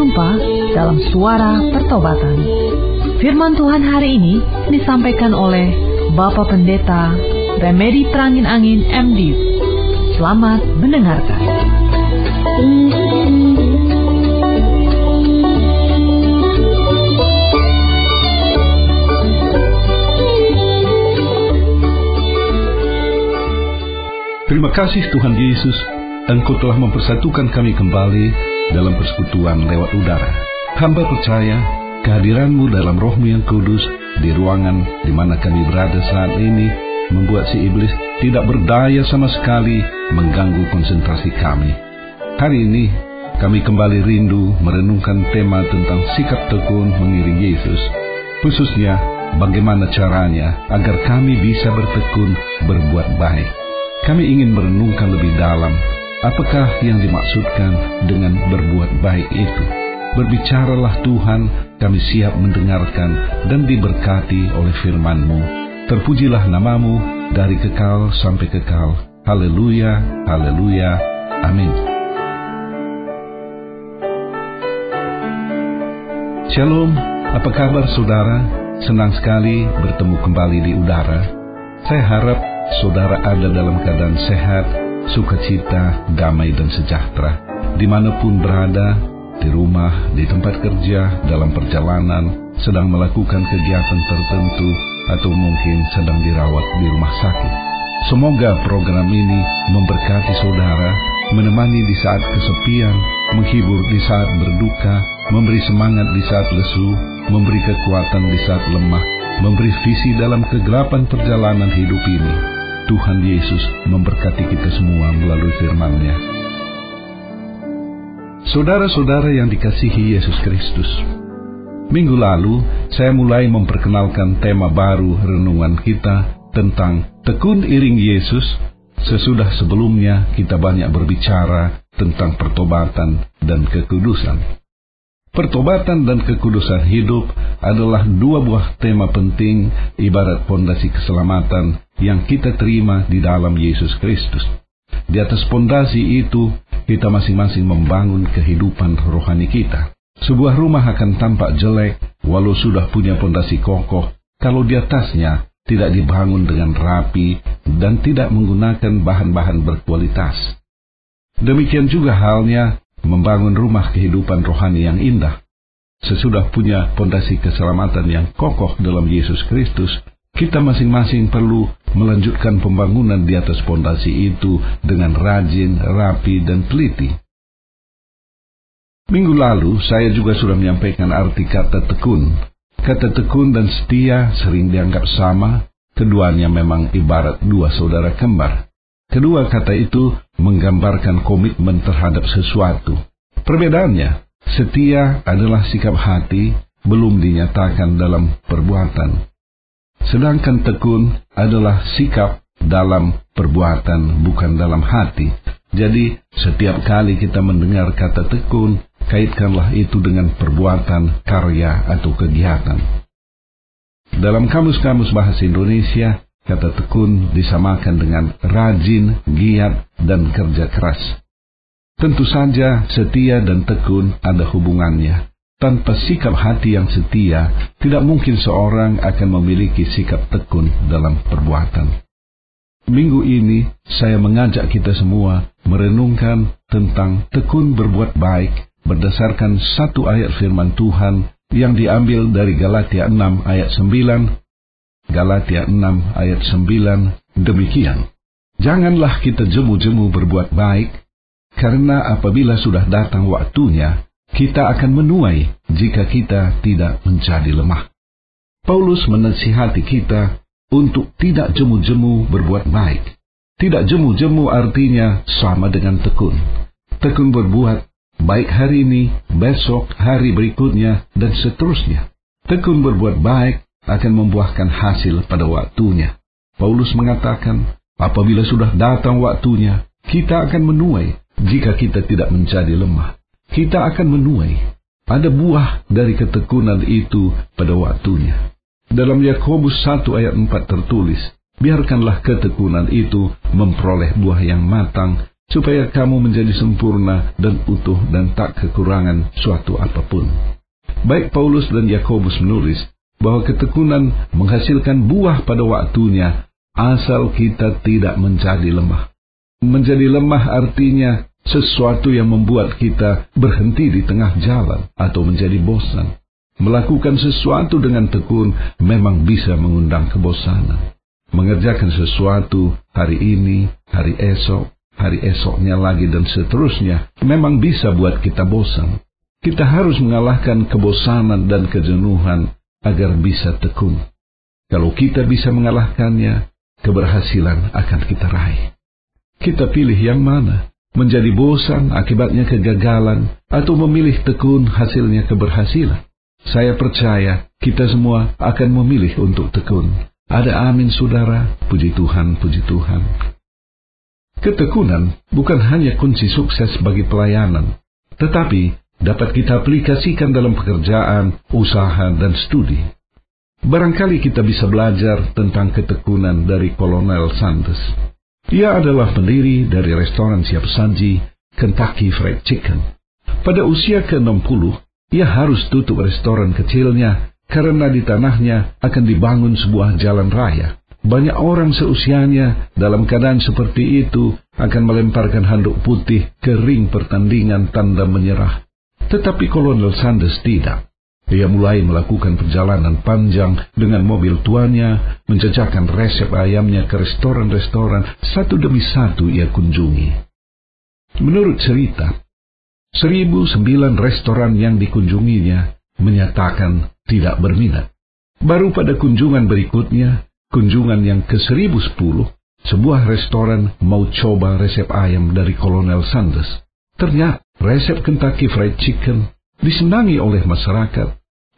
Berjumpa dalam Suara Pertobatan. Firman Tuhan hari ini disampaikan oleh Bapak Pendeta Remedi Terangin Angin MD. Selamat mendengarkan. Terima kasih Tuhan Yesus, Engkau telah mempersatukan kami kembali dalam persekutuan lewat udara. Hamba percaya kehadiranmu dalam rohmu yang kudus di ruangan di mana kami berada saat ini membuat si iblis tidak berdaya sama sekali mengganggu konsentrasi kami. Hari ini kami kembali rindu merenungkan tema tentang sikap tekun mengiring Yesus, khususnya bagaimana caranya agar kami bisa bertekun berbuat baik. Kami ingin merenungkan lebih dalam apakah yang dimaksudkan dengan berbuat baik itu. Berbicaralah Tuhan, kami siap mendengarkan dan diberkati oleh firman-Mu. Terpujilah namamu dari kekal sampai kekal. Haleluya, haleluya, amin. Shalom, apa kabar saudara? Senang sekali bertemu kembali di udara. Saya harap saudara ada dalam keadaan sehat, sukacita, damai, dan sejahtera. Di mana pun berada, di rumah, di tempat kerja, dalam perjalanan, sedang melakukan kegiatan tertentu, atau mungkin sedang dirawat di rumah sakit. Semoga program ini memberkati saudara, menemani di saat kesepian, menghibur di saat berduka, memberi semangat di saat lesu, memberi kekuatan di saat lemah, memberi visi dalam kegelapan perjalanan hidup ini. Tuhan Yesus memberkati kita semua melalui firman-Nya. Saudara-saudara yang dikasihi Yesus Kristus, minggu lalu saya mulai memperkenalkan tema baru renungan kita tentang tekun iring Yesus. Sesudah sebelumnya kita banyak berbicara tentang pertobatan dan kekudusan. Pertobatan dan kekudusan hidup adalah dua buah tema penting ibarat pondasi keselamatan yang kita terima di dalam Yesus Kristus. Di atas pondasi itu, kita masing-masing membangun kehidupan rohani kita. Sebuah rumah akan tampak jelek walau sudah punya pondasi kokoh kalau di atasnya tidak dibangun dengan rapi dan tidak menggunakan bahan-bahan berkualitas. Demikian juga halnya membangun rumah kehidupan rohani yang indah. Sesudah punya pondasi keselamatan yang kokoh dalam Yesus Kristus, kita masing-masing perlu melanjutkan pembangunan di atas pondasi itu dengan rajin, rapi, dan teliti. Minggu lalu saya juga sudah menyampaikan arti kata tekun. Kata tekun dan setia sering dianggap sama, keduanya memang ibarat dua saudara kembar. Kedua kata itu menggambarkan komitmen terhadap sesuatu. Perbedaannya, setia adalah sikap hati belum dinyatakan dalam perbuatan. Sedangkan tekun adalah sikap dalam perbuatan bukan dalam hati. Jadi, setiap kali kita mendengar kata tekun, kaitkanlah itu dengan perbuatan, karya, atau kegiatan. Dalam kamus-kamus bahasa Indonesia, kata tekun disamakan dengan rajin, giat, dan kerja keras. Tentu saja setia dan tekun ada hubungannya. Tanpa sikap hati yang setia, tidak mungkin seorang akan memiliki sikap tekun dalam perbuatan. Minggu ini saya mengajak kita semua merenungkan tentang tekun berbuat baik berdasarkan satu ayat firman Tuhan yang diambil dari Galatia 6 ayat 9. Galatia 6 ayat 9 demikian. Janganlah kita jemu-jemu berbuat baik, karena apabila sudah datang waktunya, kita akan menuai jika kita tidak menjadi lemah. Paulus menasihati kita untuk tidak jemu-jemu berbuat baik. Tidak jemu-jemu artinya sama dengan tekun. Tekun berbuat baik hari ini, besok, hari berikutnya, dan seterusnya. Tekun berbuat baik akan membuahkan hasil pada waktunya. Paulus mengatakan, apabila sudah datang waktunya, kita akan menuai jika kita tidak menjadi lemah. Kita akan menuai. Ada buah dari ketekunan itu pada waktunya. Dalam Yakobus 1 ayat 4 tertulis, biarkanlah ketekunan itu memperoleh buah yang matang supaya kamu menjadi sempurna dan utuh dan tak kekurangan suatu apa pun. Baik Paulus dan Yakobus menulis bahwa ketekunan menghasilkan buah pada waktunya asal kita tidak menjadi lemah. Menjadi lemah artinya sesuatu yang membuat kita berhenti di tengah jalan atau menjadi bosan. Melakukan sesuatu dengan tekun memang bisa mengundang kebosanan. Mengerjakan sesuatu hari ini, hari esok, hari esoknya lagi dan seterusnya memang bisa buat kita bosan. Kita harus mengalahkan kebosanan dan kejenuhan agar bisa tekun. Kalau kita bisa mengalahkannya, keberhasilan akan kita raih. Kita pilih yang mana? Menjadi bosan akibatnya kegagalan atau memilih tekun hasilnya keberhasilan? Saya percaya kita semua akan memilih untuk tekun. Ada amin saudara, puji Tuhan, puji Tuhan. Ketekunan bukan hanya kunci sukses bagi pelayanan, tetapi dapat kita aplikasikan dalam pekerjaan, usaha, dan studi. Barangkali kita bisa belajar tentang ketekunan dari Kolonel Sanders. Ia adalah pendiri dari restoran siap saji Kentucky Fried Chicken. Pada usia ke-60, ia harus tutup restoran kecilnya karena di tanahnya akan dibangun sebuah jalan raya. Banyak orang seusianya dalam keadaan seperti itu akan melemparkan handuk putih ke ring pertandingan tanda menyerah. Tetapi Kolonel Sanders tidak. Ia mulai melakukan perjalanan panjang dengan mobil tuannya, menjejakkan resep ayamnya ke restoran-restoran satu demi satu ia kunjungi. Menurut cerita, Seribu sembilan restoran yang dikunjunginya menyatakan tidak berminat. Baru pada kunjungan berikutnya, kunjungan yang ke seribu sepuluh, sebuah restoran mau coba resep ayam dari Kolonel Sanders. Ternyata resep Kentucky Fried Chicken disenangi oleh masyarakat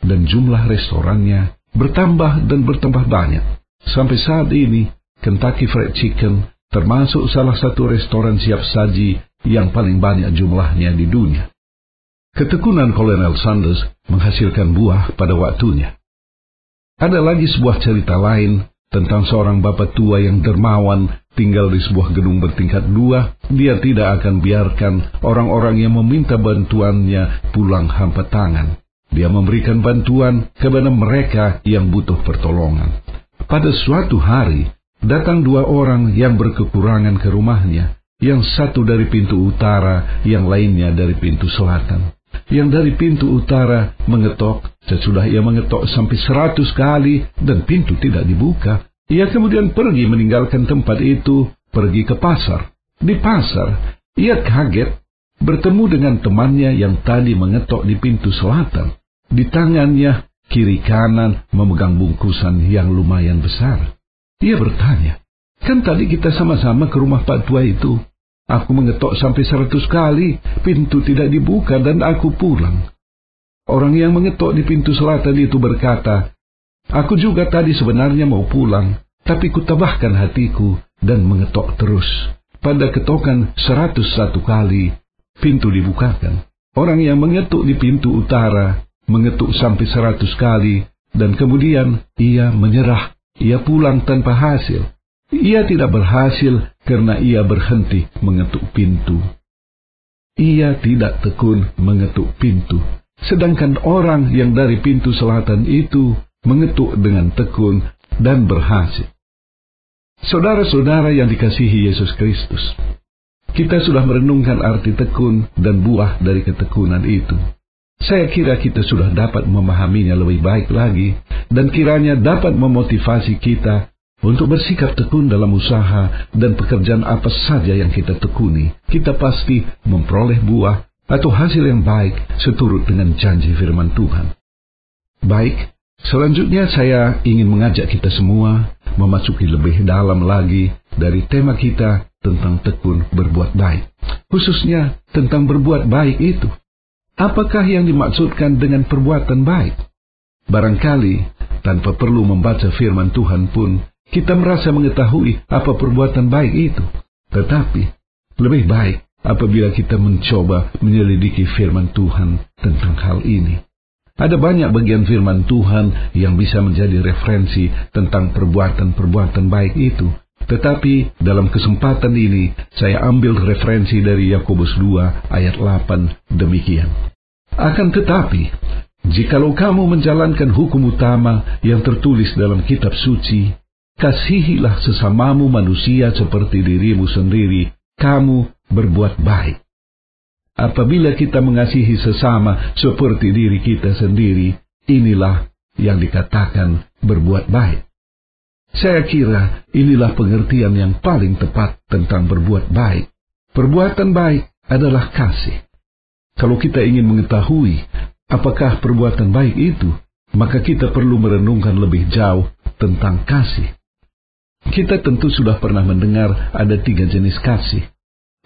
dan jumlah restorannya bertambah dan bertambah banyak. Sampai saat ini, Kentucky Fried Chicken termasuk salah satu restoran siap saji yang paling banyak jumlahnya di dunia. Ketekunan Kolonel Sanders menghasilkan buah pada waktunya. Ada lagi sebuah cerita lain tentang seorang bapak tua yang dermawan tinggal di sebuah gedung bertingkat dua. Dia tidak akan biarkan orang-orang yang meminta bantuannya pulang hampa tangan. Dia memberikan bantuan kepada mereka yang butuh pertolongan. Pada suatu hari, datang dua orang yang berkekurangan ke rumahnya yang satu dari pintu utara, yang lainnya dari pintu selatan. Yang dari pintu utara mengetok, sesudah ia mengetok sampai seratus kali dan pintu tidak dibuka. Ia kemudian pergi meninggalkan tempat itu, pergi ke pasar. Di pasar, ia kaget bertemu dengan temannya yang tadi mengetok di pintu selatan. Di tangannya, kiri kanan memegang bungkusan yang lumayan besar. Ia bertanya, kan tadi kita sama-sama ke rumah Pak Tua itu. Aku mengetok sampai seratus kali, pintu tidak dibuka dan aku pulang. Orang yang mengetok di pintu selatan itu berkata, Aku juga tadi sebenarnya mau pulang, tapi kutabahkan hatiku dan mengetok terus. Pada ketokan seratus satu kali, pintu dibukakan. Orang yang mengetuk di pintu utara, mengetuk sampai seratus kali, dan kemudian ia menyerah, ia pulang tanpa hasil. Ia tidak berhasil karena ia berhenti mengetuk pintu. Ia tidak tekun mengetuk pintu, sedangkan orang yang dari pintu selatan itu mengetuk dengan tekun dan berhasil. Saudara-saudara yang dikasihi Yesus Kristus, kita sudah merenungkan arti tekun dan buah dari ketekunan itu. Saya kira kita sudah dapat memahaminya lebih baik lagi, dan kiranya dapat memotivasi kita untuk bersikap tekun dalam usaha dan pekerjaan apa saja yang kita tekuni, kita pasti memperoleh buah atau hasil yang baik seturut dengan janji firman Tuhan. Baik, selanjutnya saya ingin mengajak kita semua memasuki lebih dalam lagi dari tema kita tentang tekun berbuat baik. Khususnya tentang berbuat baik itu. Apakah yang dimaksudkan dengan perbuatan baik? Barangkali tanpa perlu membaca firman Tuhan pun kita merasa mengetahui apa perbuatan baik itu. Tetapi, lebih baik apabila kita mencoba menyelidiki firman Tuhan tentang hal ini. Ada banyak bagian firman Tuhan yang bisa menjadi referensi tentang perbuatan-perbuatan baik itu. Tetapi dalam kesempatan ini saya ambil referensi dari Yakobus 2 ayat 8 demikian. Akan tetapi, jikalau kamu menjalankan hukum utama yang tertulis dalam kitab suci, kasihilah sesamamu manusia seperti dirimu sendiri, kamu berbuat baik. Apabila kita mengasihi sesama seperti diri kita sendiri, inilah yang dikatakan berbuat baik. Saya kira inilah pengertian yang paling tepat tentang berbuat baik. Perbuatan baik adalah kasih. Kalau kita ingin mengetahui apakah perbuatan baik itu, maka kita perlu merenungkan lebih jauh tentang kasih. Kita tentu sudah pernah mendengar ada tiga jenis kasih.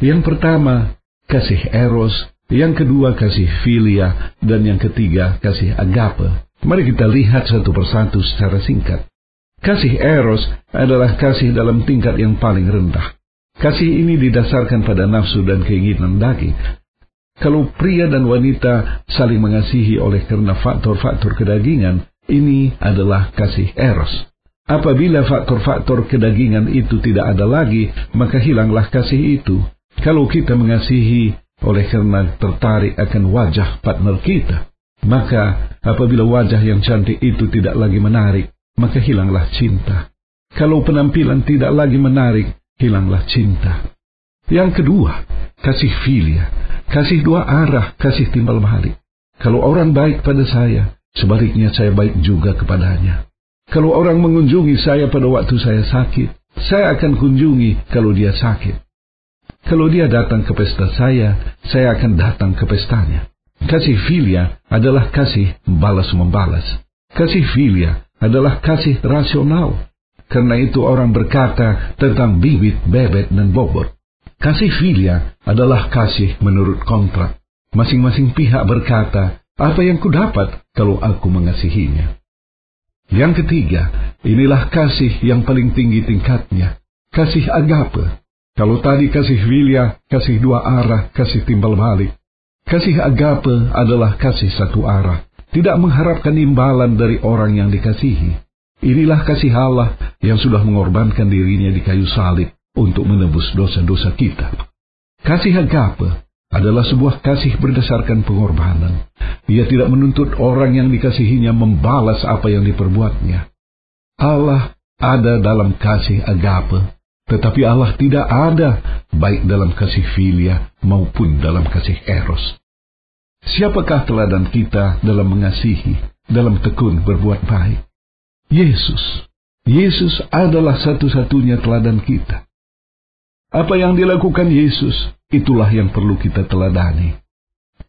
Yang pertama, kasih eros, yang kedua kasih filia, dan yang ketiga kasih agape. Mari kita lihat satu persatu secara singkat. Kasih eros adalah kasih dalam tingkat yang paling rendah. Kasih ini didasarkan pada nafsu dan keinginan daging. Kalau pria dan wanita saling mengasihi oleh karena faktor-faktor kedagingan, ini adalah kasih eros. Apabila faktor-faktor kedagingan itu tidak ada lagi, maka hilanglah kasih itu. Kalau kita mengasihi oleh karena tertarik akan wajah partner kita, maka apabila wajah yang cantik itu tidak lagi menarik, maka hilanglah cinta. Kalau penampilan tidak lagi menarik, hilanglah cinta. Yang kedua, kasih filia, kasih dua arah, kasih timbal balik. Kalau orang baik pada saya, sebaliknya saya baik juga kepadanya. Kalau orang mengunjungi saya pada waktu saya sakit, saya akan kunjungi kalau dia sakit. Kalau dia datang ke pesta saya, saya akan datang ke pestanya. Kasih filia adalah kasih balas-membalas. Kasih filia adalah kasih rasional. Karena itu orang berkata tentang bibit, bebek, dan bobot. Kasih filia adalah kasih menurut kontrak. Masing-masing pihak berkata, apa yang kudapat kalau aku mengasihinya. Yang ketiga, inilah kasih yang paling tinggi tingkatnya. Kasih agape. Kalau tadi kasih filia, kasih dua arah, kasih timbal balik. Kasih agape adalah kasih satu arah tidak mengharapkan imbalan dari orang yang dikasihi. Inilah kasih Allah yang sudah mengorbankan dirinya di kayu salib untuk menebus dosa-dosa kita. Kasih agape adalah sebuah kasih berdasarkan pengorbanan. Ia tidak menuntut orang yang dikasihinya membalas apa yang diperbuatnya. Allah ada dalam kasih agape, tetapi Allah tidak ada baik dalam kasih filia maupun dalam kasih eros. Siapakah teladan kita dalam mengasihi, dalam tekun berbuat baik? Yesus. Yesus adalah satu-satunya teladan kita. Apa yang dilakukan Yesus, itulah yang perlu kita teladani.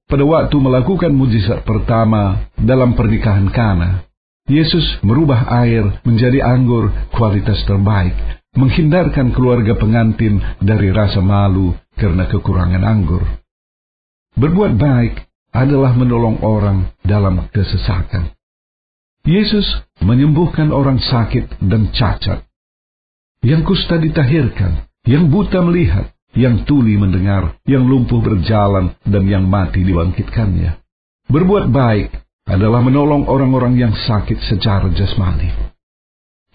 Pada waktu melakukan mujizat pertama dalam pernikahan Kana, Yesus merubah air menjadi anggur kualitas terbaik, menghindarkan keluarga pengantin dari rasa malu karena kekurangan anggur. Berbuat baik adalah menolong orang dalam kesesakan. Yesus menyembuhkan orang sakit dan cacat. Yang kusta ditahirkan, yang buta melihat, yang tuli mendengar, yang lumpuh berjalan, dan yang mati dibangkitkannya. Berbuat baik adalah menolong orang-orang yang sakit secara jasmani.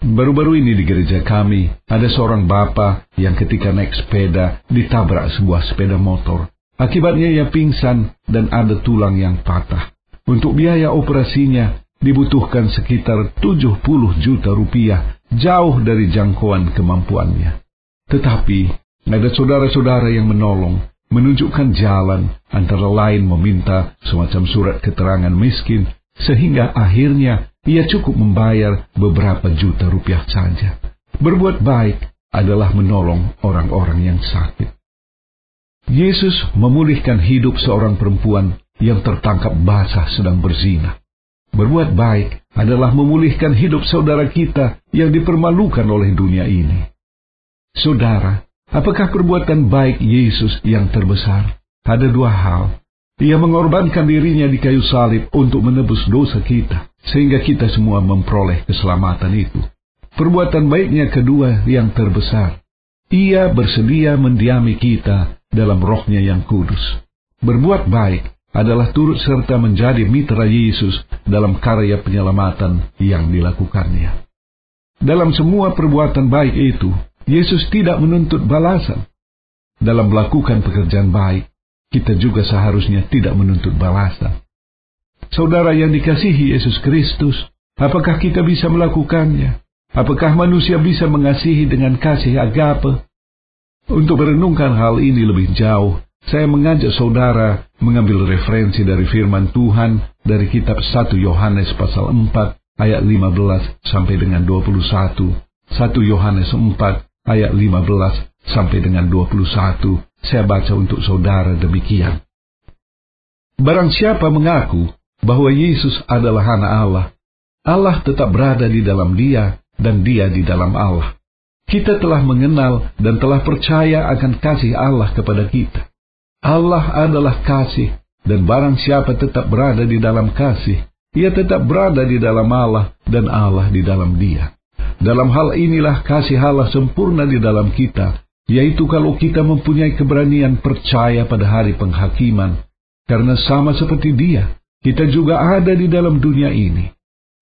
Baru-baru ini di gereja kami, ada seorang bapak yang ketika naik sepeda ditabrak sebuah sepeda motor Akibatnya ia pingsan dan ada tulang yang patah. Untuk biaya operasinya dibutuhkan sekitar 70 juta rupiah, jauh dari jangkauan kemampuannya. Tetapi ada saudara-saudara yang menolong, menunjukkan jalan, antara lain meminta semacam surat keterangan miskin, sehingga akhirnya ia cukup membayar beberapa juta rupiah saja. Berbuat baik adalah menolong orang-orang yang sakit. Yesus memulihkan hidup seorang perempuan yang tertangkap basah sedang berzina. Berbuat baik adalah memulihkan hidup saudara kita yang dipermalukan oleh dunia ini. Saudara, apakah perbuatan baik Yesus yang terbesar? Ada dua hal. Ia mengorbankan dirinya di kayu salib untuk menebus dosa kita, sehingga kita semua memperoleh keselamatan itu. Perbuatan baiknya kedua yang terbesar. Ia bersedia mendiami kita dalam rohnya yang kudus. Berbuat baik adalah turut serta menjadi mitra Yesus dalam karya penyelamatan yang dilakukannya. Dalam semua perbuatan baik itu, Yesus tidak menuntut balasan. Dalam melakukan pekerjaan baik, kita juga seharusnya tidak menuntut balasan. Saudara yang dikasihi Yesus Kristus, apakah kita bisa melakukannya? Apakah manusia bisa mengasihi dengan kasih agape? Untuk merenungkan hal ini lebih jauh, saya mengajak saudara mengambil referensi dari firman Tuhan dari kitab 1 Yohanes pasal 4 ayat 15 sampai dengan 21. 1 Yohanes 4 ayat 15 sampai dengan 21. Saya baca untuk saudara demikian. Barang siapa mengaku bahwa Yesus adalah anak Allah, Allah tetap berada di dalam dia dan dia di dalam Allah. Kita telah mengenal dan telah percaya akan kasih Allah kepada kita. Allah adalah kasih, dan barang siapa tetap berada di dalam kasih, ia tetap berada di dalam Allah, dan Allah di dalam dia. Dalam hal inilah kasih Allah sempurna di dalam kita, yaitu kalau kita mempunyai keberanian percaya pada hari penghakiman, karena sama seperti dia, kita juga ada di dalam dunia ini.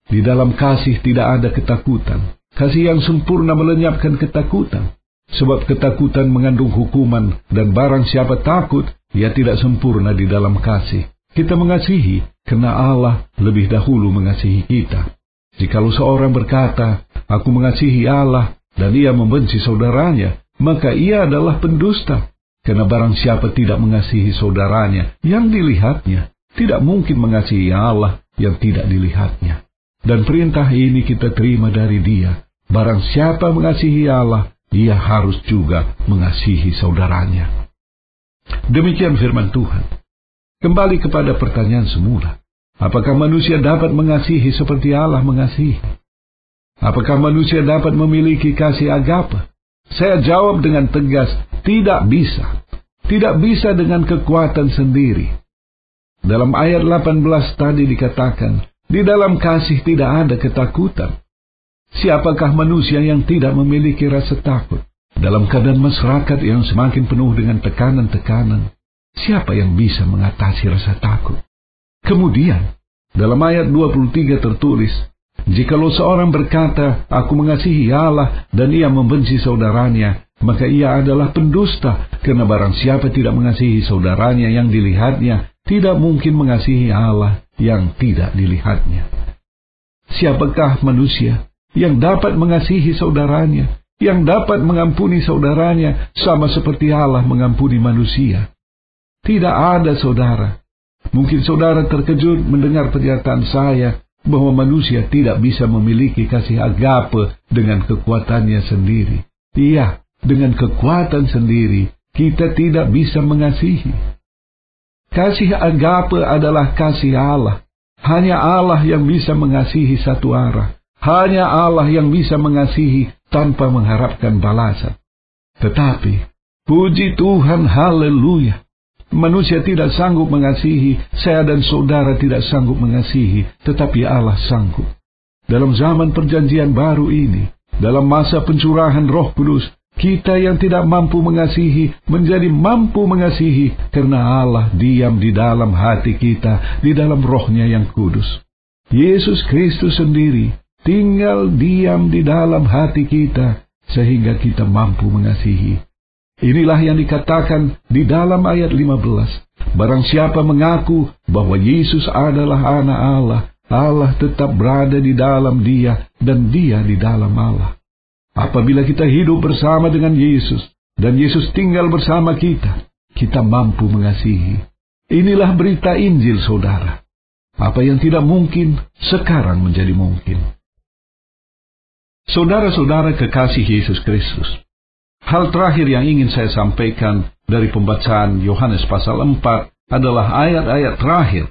Di dalam kasih tidak ada ketakutan. Kasih yang sempurna melenyapkan ketakutan. Sebab ketakutan mengandung hukuman, dan barang siapa takut, ia tidak sempurna di dalam kasih. Kita mengasihi, karena Allah lebih dahulu mengasihi kita. Jikalau seorang berkata, Aku mengasihi Allah, dan ia membenci saudaranya, maka ia adalah pendusta. Karena barang siapa tidak mengasihi saudaranya yang dilihatnya, tidak mungkin mengasihi Allah yang tidak dilihatnya. Dan perintah ini kita terima dari dia. Barang siapa mengasihi Allah, ia harus juga mengasihi saudaranya. Demikian firman Tuhan. Kembali kepada pertanyaan semula. Apakah manusia dapat mengasihi seperti Allah mengasihi? Apakah manusia dapat memiliki kasih agape? Saya jawab dengan tegas, tidak bisa. Tidak bisa dengan kekuatan sendiri. Dalam ayat 18 tadi dikatakan, di dalam kasih tidak ada ketakutan. Siapakah manusia yang tidak memiliki rasa takut? Dalam keadaan masyarakat yang semakin penuh dengan tekanan-tekanan, siapa yang bisa mengatasi rasa takut? Kemudian, dalam ayat 23 tertulis, Jikalau seorang berkata, Aku mengasihi Allah dan ia membenci saudaranya, maka ia adalah pendusta, karena barang siapa tidak mengasihi saudaranya yang dilihatnya, tidak mungkin mengasihi Allah yang tidak dilihatnya. Siapakah manusia yang dapat mengasihi saudaranya, yang dapat mengampuni saudaranya sama seperti Allah mengampuni manusia. Tidak ada saudara. Mungkin saudara terkejut mendengar pernyataan saya bahwa manusia tidak bisa memiliki kasih agape dengan kekuatannya sendiri. Iya, dengan kekuatan sendiri kita tidak bisa mengasihi. Kasih agape adalah kasih Allah. Hanya Allah yang bisa mengasihi satu arah. Hanya Allah yang bisa mengasihi tanpa mengharapkan balasan. Tetapi, puji Tuhan, haleluya. Manusia tidak sanggup mengasihi, saya dan saudara tidak sanggup mengasihi, tetapi Allah sanggup. Dalam zaman perjanjian baru ini, dalam masa pencurahan roh kudus, kita yang tidak mampu mengasihi menjadi mampu mengasihi karena Allah diam di dalam hati kita, di dalam rohnya yang kudus. Yesus Kristus sendiri tinggal diam di dalam hati kita sehingga kita mampu mengasihi. Inilah yang dikatakan di dalam ayat 15. Barang siapa mengaku bahwa Yesus adalah anak Allah, Allah tetap berada di dalam dia dan dia di dalam Allah. Apabila kita hidup bersama dengan Yesus dan Yesus tinggal bersama kita, kita mampu mengasihi. Inilah berita Injil saudara. Apa yang tidak mungkin sekarang menjadi mungkin. Saudara-saudara kekasih Yesus Kristus, hal terakhir yang ingin saya sampaikan dari pembacaan Yohanes pasal 4 adalah ayat-ayat terakhir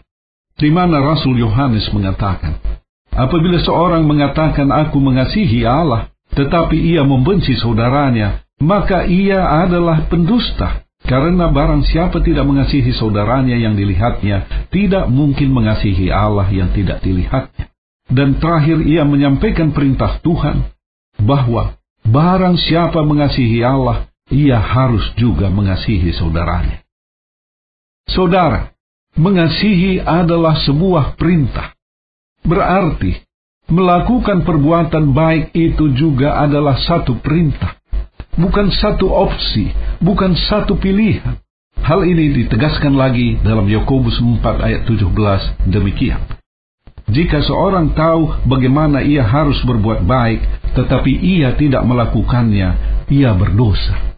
di mana Rasul Yohanes mengatakan, Apabila seorang mengatakan aku mengasihi Allah, tetapi ia membenci saudaranya, maka ia adalah pendusta. Karena barang siapa tidak mengasihi saudaranya yang dilihatnya, tidak mungkin mengasihi Allah yang tidak dilihatnya. Dan terakhir ia menyampaikan perintah Tuhan bahwa barang siapa mengasihi Allah, ia harus juga mengasihi saudaranya. Saudara, mengasihi adalah sebuah perintah. Berarti, melakukan perbuatan baik itu juga adalah satu perintah. bukan satu opsi, bukan satu pilihan. Hal ini ditegaskan lagi dalam Yakobus 4 ayat 17 demikian. Jika seorang tahu bagaimana ia harus berbuat baik, tetapi ia tidak melakukannya, ia berdosa.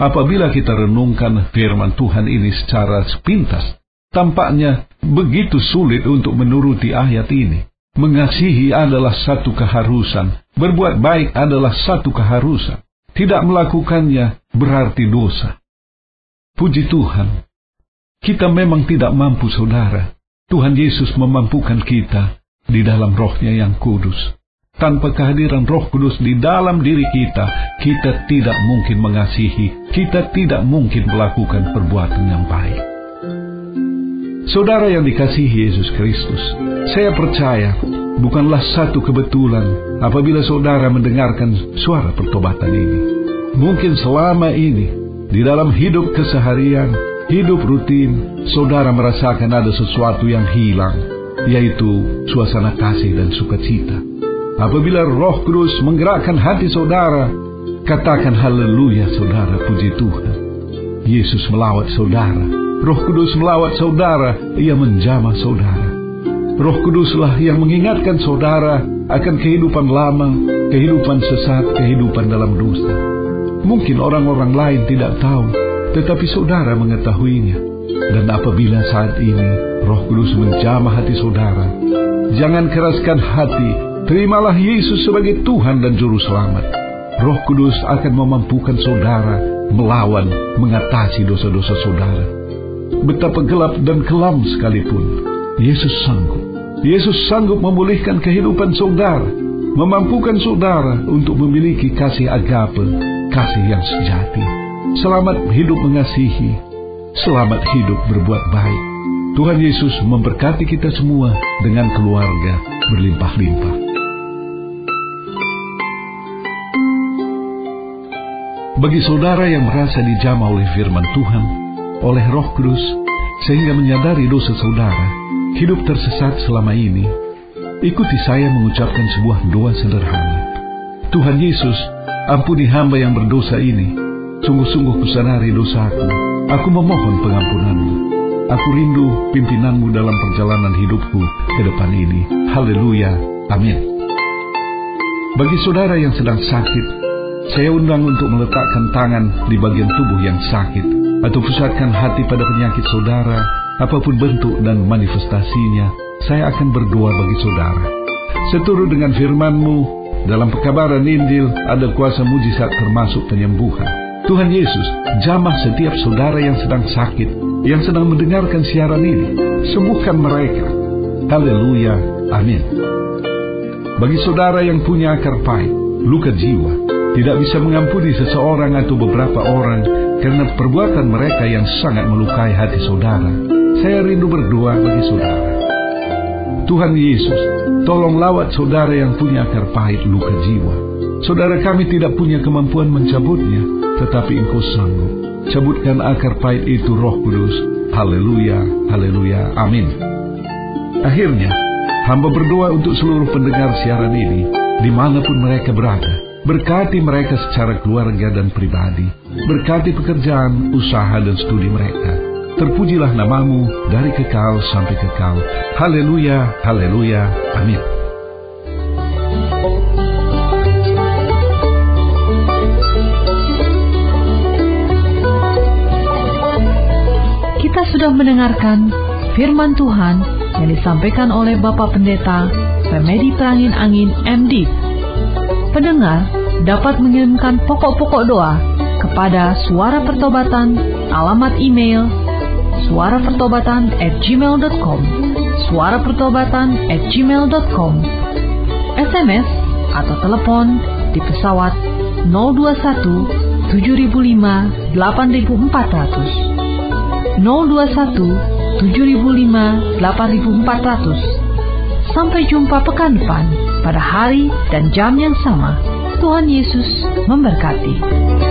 Apabila kita renungkan firman Tuhan ini secara sepintas, tampaknya begitu sulit untuk menuruti ayat ini. Mengasihi adalah satu keharusan, berbuat baik adalah satu keharusan. Tidak melakukannya berarti dosa. Puji Tuhan, kita memang tidak mampu saudara. Tuhan Yesus memampukan kita di dalam rohnya yang kudus. Tanpa kehadiran roh kudus di dalam diri kita, kita tidak mungkin mengasihi, kita tidak mungkin melakukan perbuatan yang baik. Saudara yang dikasihi Yesus Kristus, saya percaya bukanlah satu kebetulan apabila saudara mendengarkan suara pertobatan ini. Mungkin selama ini, di dalam hidup keseharian, hidup rutin, saudara merasakan ada sesuatu yang hilang, yaitu suasana kasih dan sukacita. Apabila roh kudus menggerakkan hati saudara, katakan haleluya saudara, puji Tuhan. Yesus melawat saudara Roh Kudus melawat saudara, ia menjamah saudara. Roh Kuduslah yang mengingatkan saudara akan kehidupan lama, kehidupan sesat, kehidupan dalam dosa. Mungkin orang-orang lain tidak tahu, tetapi saudara mengetahuinya. Dan apabila saat ini Roh Kudus menjamah hati saudara, jangan keraskan hati, terimalah Yesus sebagai Tuhan dan Juru Selamat. Roh Kudus akan memampukan saudara melawan, mengatasi dosa-dosa saudara betapa gelap dan kelam sekalipun, Yesus sanggup. Yesus sanggup memulihkan kehidupan saudara, memampukan saudara untuk memiliki kasih agape, kasih yang sejati. Selamat hidup mengasihi, selamat hidup berbuat baik. Tuhan Yesus memberkati kita semua dengan keluarga berlimpah-limpah. Bagi saudara yang merasa dijamah oleh firman Tuhan, oleh Roh Kudus sehingga menyadari dosa saudara, hidup tersesat selama ini, ikuti saya mengucapkan sebuah doa sederhana. Tuhan Yesus, ampuni hamba yang berdosa ini. Sungguh-sungguh kusadari dosaku. Aku memohon pengampunanmu. Aku rindu pimpinanmu dalam perjalanan hidupku ke depan ini. Haleluya. Amin. Bagi saudara yang sedang sakit, saya undang untuk meletakkan tangan di bagian tubuh yang sakit atau pusatkan hati pada penyakit saudara, apa pun bentuk dan manifestasinya, saya akan berdoa bagi saudara. Seturut dengan firman-Mu, dalam pekabaran Injil ada kuasa mujizat termasuk penyembuhan. Tuhan Yesus, jamah setiap saudara yang sedang sakit, yang sedang mendengarkan siaran ini. Sembuhkan mereka. Haleluya. Amin. Bagi saudara yang punya akar pahit, luka jiwa, tidak bisa mengampuni seseorang atau beberapa orang karena perbuatan mereka yang sangat melukai hati saudara. Saya rindu berdoa bagi saudara. Tuhan Yesus, tolong lawat saudara yang punya akar pahit luka jiwa. Saudara kami tidak punya kemampuan mencabutnya, tetapi engkau sanggup. Cabutkan akar pahit itu roh kudus. Haleluya, haleluya, amin. Akhirnya, hamba berdoa untuk seluruh pendengar siaran ini, di mana pun mereka berada Berkati mereka secara keluarga dan pribadi. Berkati pekerjaan, usaha, dan studi mereka. Terpujilah namamu dari kekal sampai kekal. Haleluya, haleluya, amin. Mendengarkan firman Tuhan yang disampaikan oleh Bapak Pendeta Remedi Perangin Angin MD pendengar dapat mengirimkan pokok-pokok doa kepada Suara Pertobatan alamat email suara pertobatan at gmail.com suara pertobatan at gmail.com SMS atau telepon di pesawat 021 7005 8400 021 7005 8400 Sampai jumpa pekan depan pada hari dan jam yang sama. Tuhan Yesus memberkati.